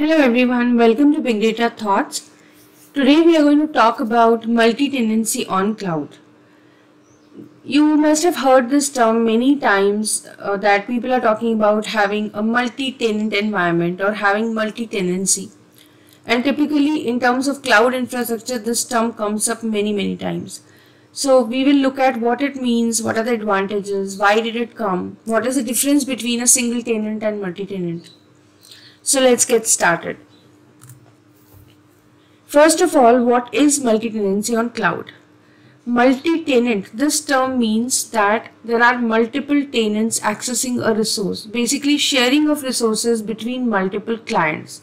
Hello everyone, welcome to Big Data Thoughts. Today we are going to talk about multi-tenancy on cloud. You must have heard this term many times uh, that people are talking about having a multi-tenant environment or having multi-tenancy. And typically in terms of cloud infrastructure, this term comes up many, many times. So we will look at what it means, what are the advantages, why did it come, what is the difference between a single tenant and multi-tenant. So let's get started. First of all, what is multi-tenancy on cloud? Multi-tenant, this term means that there are multiple tenants accessing a resource, basically sharing of resources between multiple clients.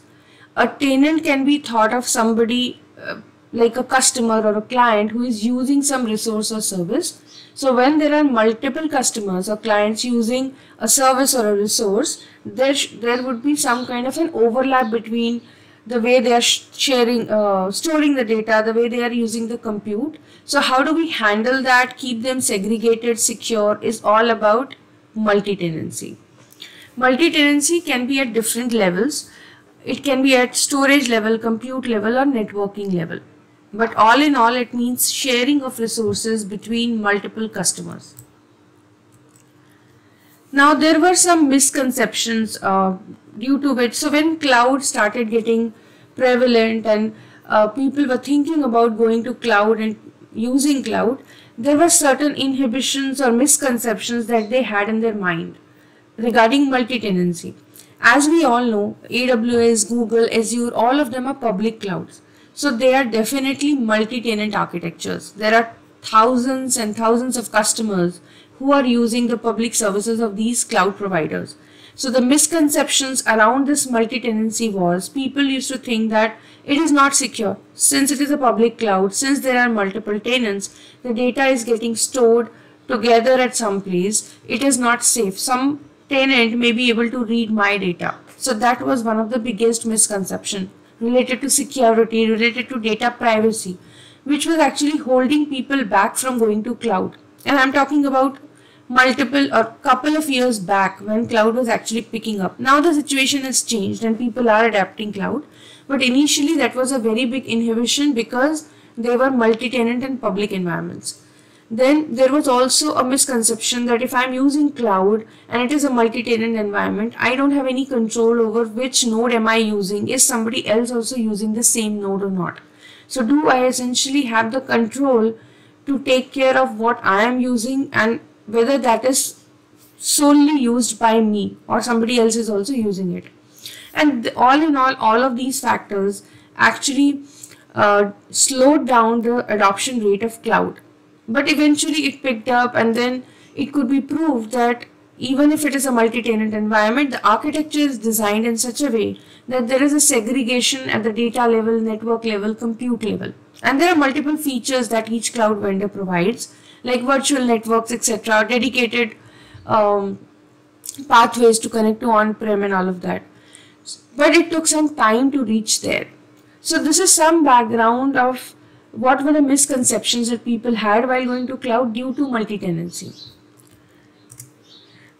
A tenant can be thought of somebody uh, like a customer or a client who is using some resource or service. So when there are multiple customers or clients using a service or a resource, there, there would be some kind of an overlap between the way they are sharing, uh, storing the data, the way they are using the compute. So how do we handle that, keep them segregated, secure is all about multi-tenancy. Multi-tenancy can be at different levels. It can be at storage level, compute level or networking level. But all in all, it means sharing of resources between multiple customers. Now, there were some misconceptions uh, due to which, so when cloud started getting prevalent and uh, people were thinking about going to cloud and using cloud, there were certain inhibitions or misconceptions that they had in their mind regarding multi-tenancy. As we all know, AWS, Google, Azure, all of them are public clouds. So they are definitely multi-tenant architectures. There are thousands and thousands of customers who are using the public services of these cloud providers. So the misconceptions around this multi-tenancy was people used to think that it is not secure. Since it is a public cloud, since there are multiple tenants, the data is getting stored together at some place. It is not safe. Some tenant may be able to read my data. So that was one of the biggest misconception related to security, related to data privacy, which was actually holding people back from going to cloud. And I'm talking about multiple or couple of years back when cloud was actually picking up. Now the situation has changed and people are adapting cloud. But initially that was a very big inhibition because they were multi-tenant and public environments. Then there was also a misconception that if I'm using cloud and it is a multi-tenant environment, I don't have any control over which node am I using. Is somebody else also using the same node or not? So do I essentially have the control to take care of what I am using and whether that is solely used by me or somebody else is also using it. And all in all, all of these factors actually uh, slowed down the adoption rate of cloud but eventually it picked up and then it could be proved that even if it is a multi-tenant environment, the architecture is designed in such a way that there is a segregation at the data level, network level, compute level. And there are multiple features that each cloud vendor provides, like virtual networks, etc., dedicated um, pathways to connect to on-prem and all of that. But it took some time to reach there. So this is some background of what were the misconceptions that people had while going to cloud due to multi-tenancy.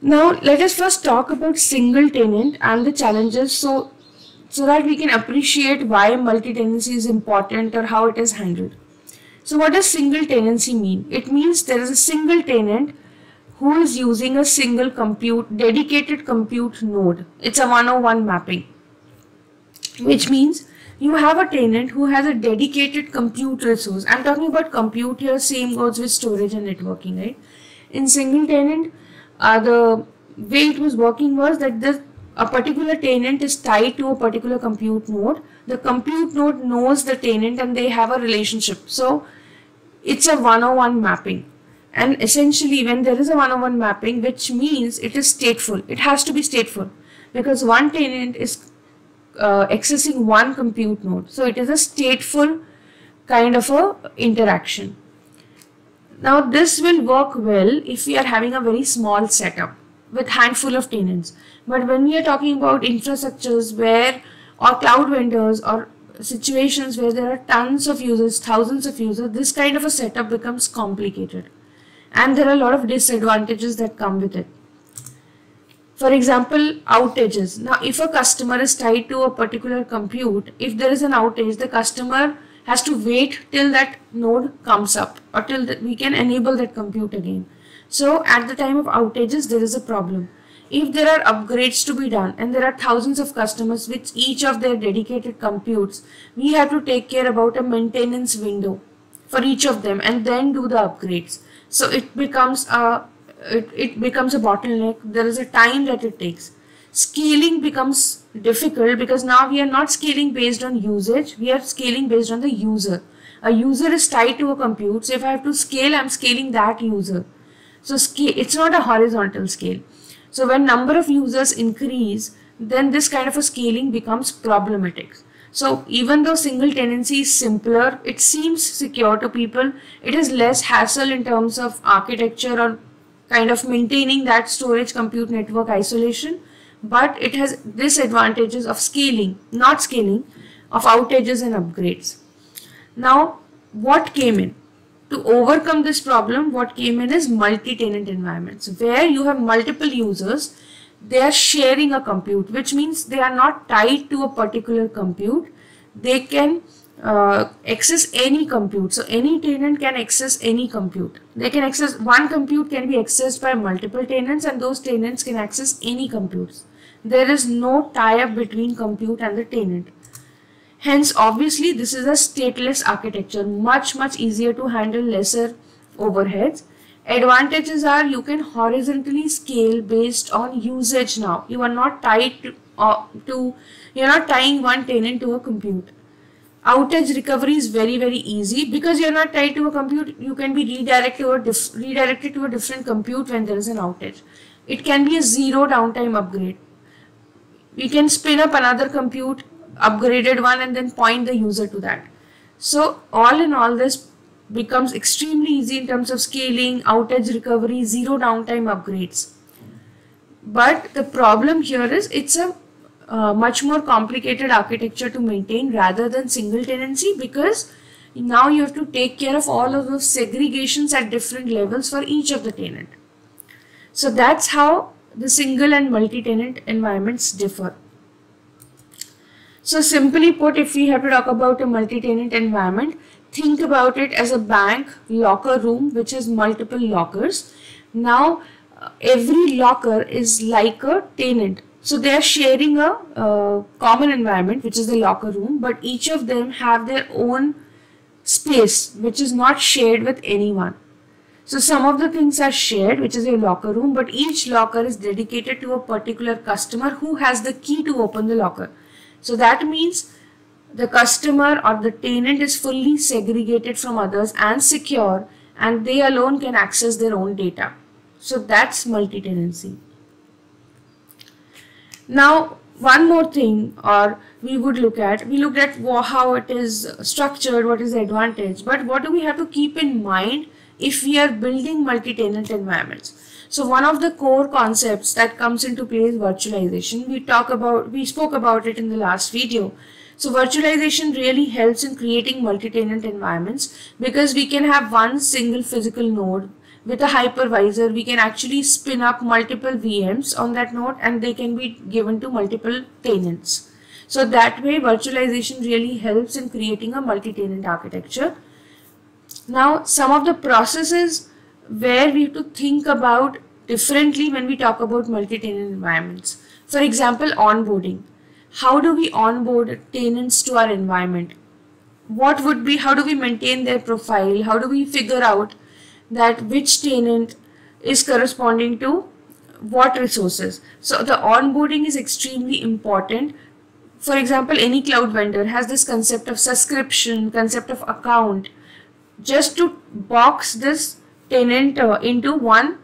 Now let us first talk about single tenant and the challenges so, so that we can appreciate why multi-tenancy is important or how it is handled. So what does single tenancy mean? It means there is a single tenant who is using a single compute, dedicated compute node. It's a 101 mapping, which means you have a tenant who has a dedicated compute resource. I'm talking about compute here, same goes with storage and networking, right? In single tenant, uh, the way it was working was that the a particular tenant is tied to a particular compute node. The compute node knows the tenant and they have a relationship. So it's a 101 mapping. And essentially when there is a 101 mapping, which means it is stateful, it has to be stateful because one tenant is uh, accessing one compute node. So it is a stateful kind of a interaction. Now this will work well if we are having a very small setup with handful of tenants. But when we are talking about infrastructures where or cloud vendors or situations where there are tons of users, thousands of users, this kind of a setup becomes complicated. And there are a lot of disadvantages that come with it. For example, outages. Now, if a customer is tied to a particular compute, if there is an outage, the customer has to wait till that node comes up or till we can enable that compute again. So at the time of outages, there is a problem. If there are upgrades to be done and there are thousands of customers with each of their dedicated computes, we have to take care about a maintenance window for each of them and then do the upgrades. So it becomes a it, it becomes a bottleneck. There is a time that it takes. Scaling becomes difficult because now we are not scaling based on usage. We are scaling based on the user. A user is tied to a compute. So if I have to scale, I'm scaling that user. So scale, it's not a horizontal scale. So when number of users increase, then this kind of a scaling becomes problematic. So even though single tenancy is simpler, it seems secure to people. It is less hassle in terms of architecture or kind of maintaining that storage compute network isolation but it has disadvantages of scaling not scaling of outages and upgrades. Now what came in? To overcome this problem what came in is multi-tenant environments. Where you have multiple users they are sharing a compute which means they are not tied to a particular compute. They can uh, access any compute. So any tenant can access any compute. They can access one compute can be accessed by multiple tenants and those tenants can access any computes. There is no tie-up between compute and the tenant. Hence, obviously, this is a stateless architecture, much, much easier to handle lesser overheads. Advantages are you can horizontally scale based on usage now. You are not tied to, uh, to you're not tying one tenant to a compute outage recovery is very very easy because you're not tied to a compute. You can be redirected or redirected to a different compute when there is an outage. It can be a zero downtime upgrade. We can spin up another compute upgraded one and then point the user to that. So all in all this becomes extremely easy in terms of scaling outage recovery zero downtime upgrades. But the problem here is it's a uh, much more complicated architecture to maintain rather than single tenancy because now you have to take care of all of those segregations at different levels for each of the tenant. So that's how the single and multi-tenant environments differ. So simply put, if we have to talk about a multi-tenant environment, think about it as a bank locker room which has multiple lockers. Now, uh, every locker is like a tenant so they are sharing a uh, common environment, which is the locker room, but each of them have their own space, which is not shared with anyone. So some of the things are shared, which is your locker room, but each locker is dedicated to a particular customer who has the key to open the locker. So that means the customer or the tenant is fully segregated from others and secure and they alone can access their own data. So that's multi-tenancy. Now, one more thing or we would look at, we looked at how it is structured, what is the advantage, but what do we have to keep in mind if we are building multi-tenant environments? So one of the core concepts that comes into play is virtualization. We talk about, we spoke about it in the last video. So virtualization really helps in creating multi-tenant environments because we can have one single physical node with a hypervisor we can actually spin up multiple VMs on that node and they can be given to multiple tenants. So that way virtualization really helps in creating a multi-tenant architecture. Now some of the processes where we have to think about differently when we talk about multi-tenant environments. For example, onboarding. How do we onboard tenants to our environment? What would be, how do we maintain their profile? How do we figure out that which tenant is corresponding to what resources. So the onboarding is extremely important. For example, any cloud vendor has this concept of subscription, concept of account, just to box this tenant uh, into one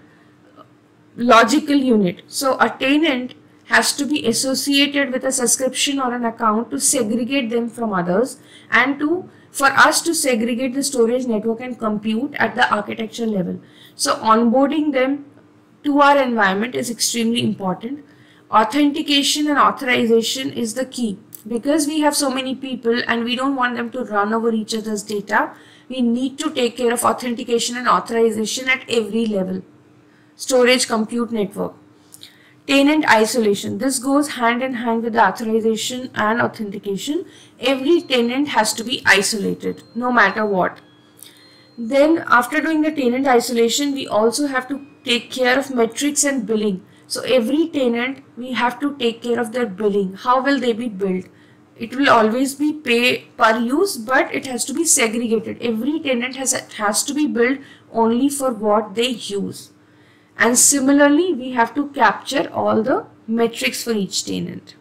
logical unit. So a tenant has to be associated with a subscription or an account to segregate them from others and to for us to segregate the storage network and compute at the architecture level. So onboarding them to our environment is extremely important. Authentication and authorization is the key because we have so many people and we don't want them to run over each other's data. We need to take care of authentication and authorization at every level. Storage compute network. Tenant isolation. This goes hand in hand with the authorization and authentication. Every tenant has to be isolated no matter what. Then after doing the tenant isolation, we also have to take care of metrics and billing. So every tenant, we have to take care of their billing. How will they be billed? It will always be pay per use, but it has to be segregated. Every tenant has, has to be billed only for what they use. And similarly, we have to capture all the metrics for each tenant.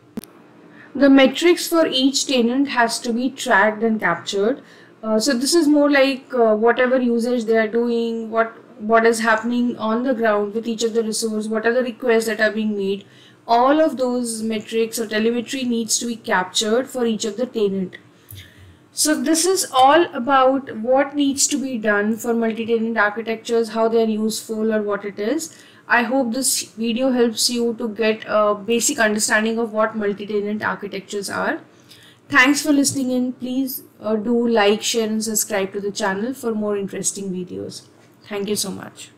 The metrics for each tenant has to be tracked and captured. Uh, so this is more like uh, whatever usage they are doing, what what is happening on the ground with each of the resource, what are the requests that are being made. All of those metrics or telemetry needs to be captured for each of the tenant. So this is all about what needs to be done for multi-tenant architectures, how they are useful or what it is. I hope this video helps you to get a basic understanding of what multi-tenant architectures are. Thanks for listening in. Please uh, do like, share and subscribe to the channel for more interesting videos. Thank you so much.